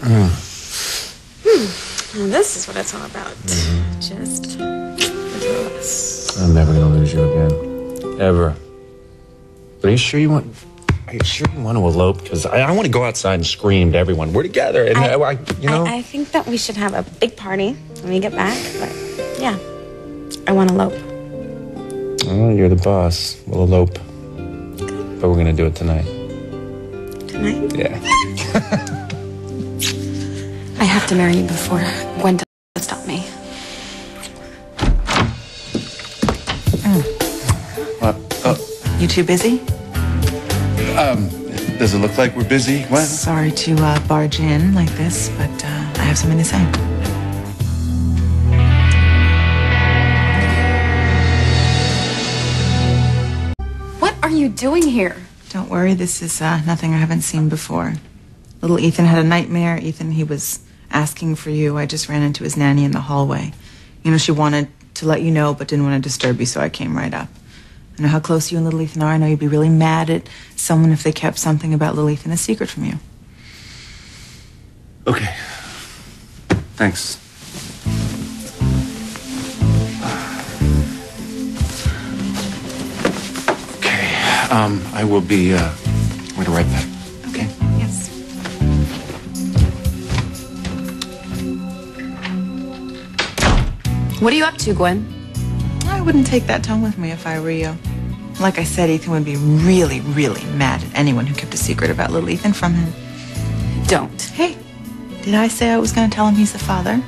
Hmm. Well, this is what it's all about. Mm-hmm. Just the two us. I'm never gonna lose you again. Ever. But are you sure you want? Are you sure you want to elope? Because I, I want to go outside and scream to everyone, "We're together!" And I, I, you know, I, I think that we should have a big party when we get back. But yeah, I want to elope. oh, you're the boss. We'll elope, but we're gonna do it tonight. Tonight? Yeah. I have to marry you before Gwen does stop me. What? Oh, You too busy? Um, does it look like we're busy? What? Sorry to uh, barge in like this, but uh, I have something to say. What are you doing here? Don't worry, this is uh, nothing I haven't seen before. Little Ethan had a nightmare. Ethan, he was asking for you. I just ran into his nanny in the hallway. You know, she wanted to let you know, but didn't want to disturb you, so I came right up. I know how close you and little Ethan are. I know you'd be really mad at someone if they kept something about little Ethan a secret from you. Okay. Thanks. Okay. Um, I will be uh, right right back. What are you up to, Gwen? I wouldn't take that tone with me if I were you. Like I said, Ethan would be really, really mad at anyone who kept a secret about little Ethan from him. Don't. Hey, did I say I was going to tell him he's the father?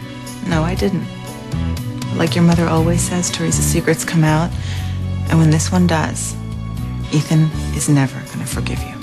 No, I didn't. Like your mother always says, Theresa's secrets come out. And when this one does, Ethan is never going to forgive you.